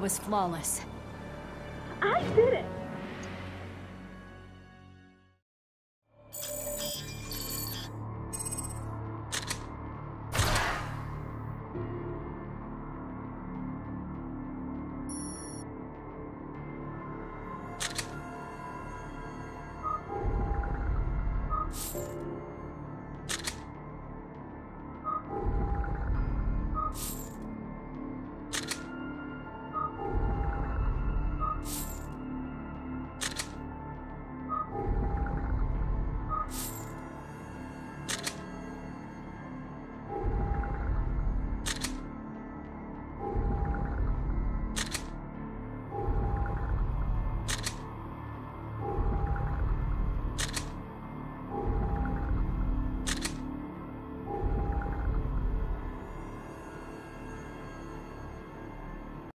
Was flawless.